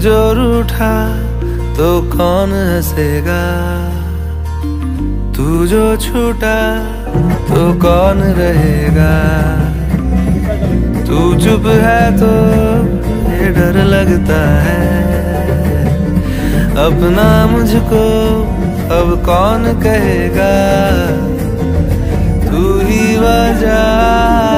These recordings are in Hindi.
जो रूठा तो कौन हंसेगा? तू जो छूटा तो कौन रहेगा? तू चुप है तो ये डर लगता है। अपना मुझको अब कौन कहेगा? तू ही वजह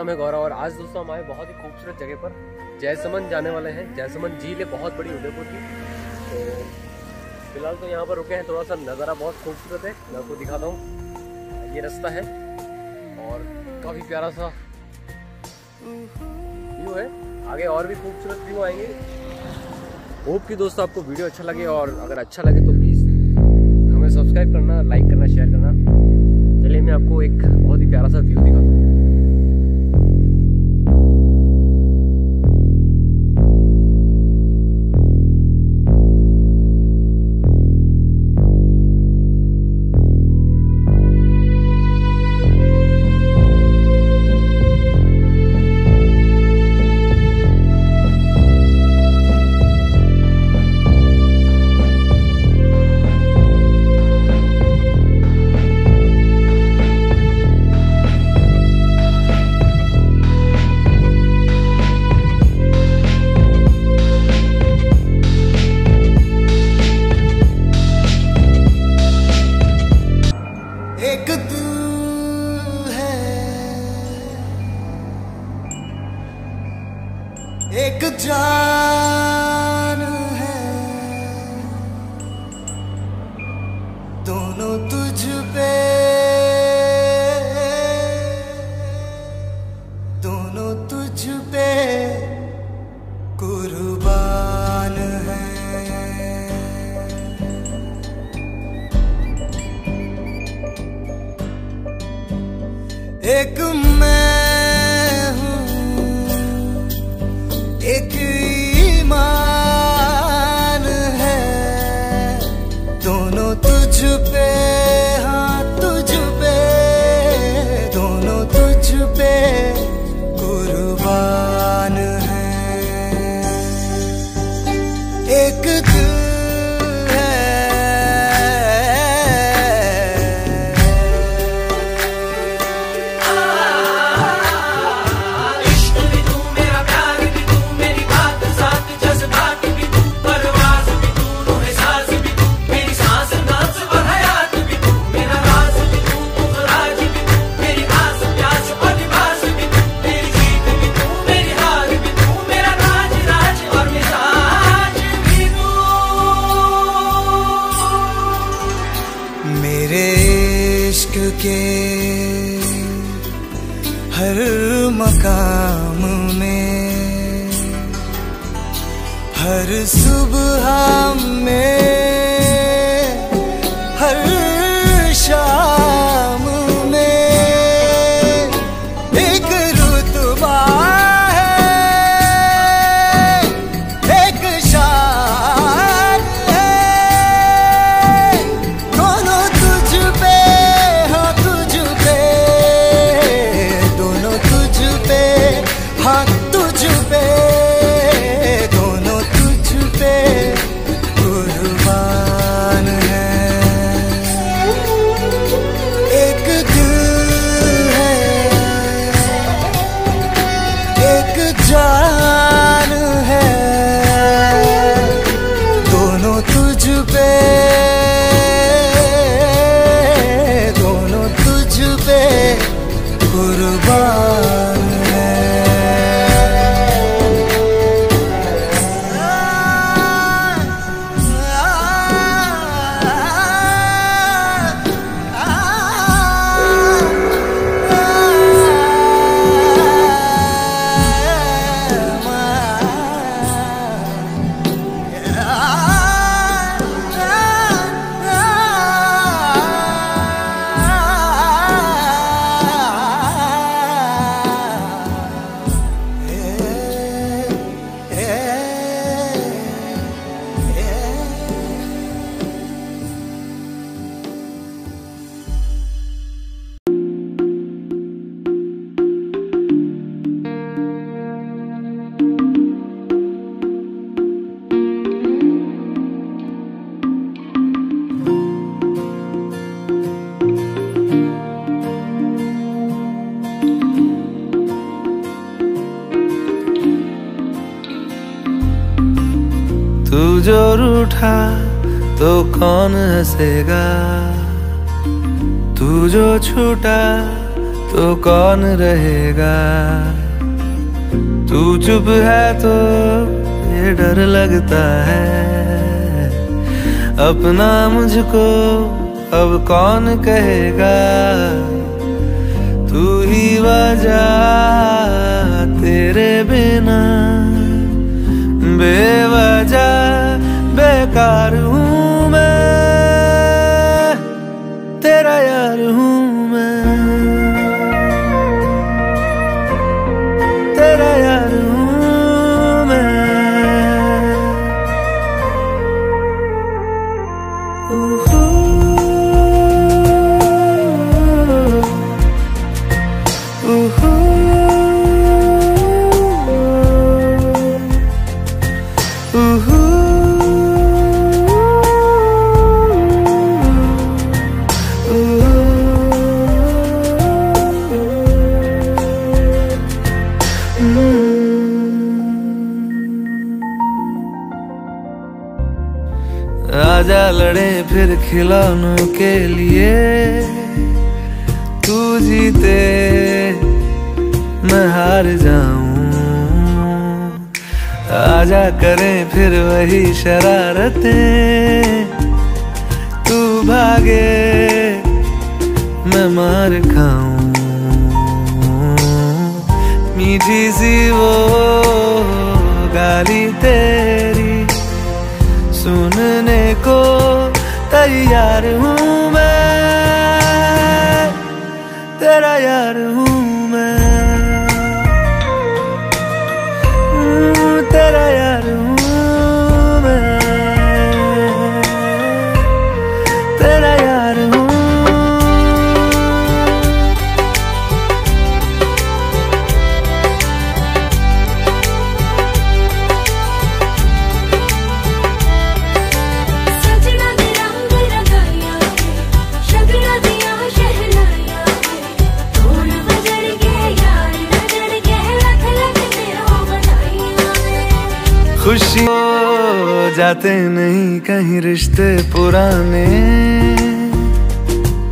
नाम है गौरव और आज दोस्तों हम आए बहुत ही खूबसूरत जगह पर। जयसमन जाने वाले हैं। जयसमन झील है बहुत बड़ी उदयपुर की। तो फ़िलहाल तो यहाँ पर रुके हैं, थोड़ा सा नज़ारा बहुत खूबसूरत है। मैं आपको दिखाता हूँ। ये रास्ता है और काफ़ी प्यारा सा व्यू है। आगे और भी खूबसूरत व्यू आएँगे। होप कि दोस्तों आपको वीडियो अच्छा लगे और अगर अच्छा लगे तो प्लीज़ हमें सब्सक्राइब करना लाइक करना शेयर करना। चलिए मैं आपको एक बहुत ही प्यारा सा व्यू दिखाता हूँ। जान है। दोनों तुझ पे। दोनों तुझ पे कुर्बान है। एक मैं एक हर सुबह में पे। तू जो रूठा तो कौन हंसेगा? तू जो छूटा तो कौन रहेगा? तू चुप है तो ये डर लगता है। अपना मुझको अब कौन कहेगा? तू ही वजह तेरे बिना बेवजह आजा लड़े फिर खिलौनों के लिए। तू जीते, मैं हार जाऊँ। आजा करें फिर वही शरारतें। तू भागे, मैं मार खाऊं। मीठी सी वो गाली तेरी। सुनने को तैयार हूँ मैं। तेरा यार हूँ जाते नहीं कहीं रिश्ते पुराने।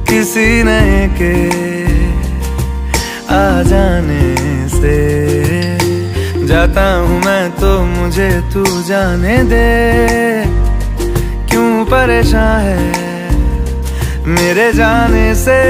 किसी नए के आ जाने से। जाता हूँ मैं तो मुझे तू जाने दे। क्यों परेशान है मेरे जाने से?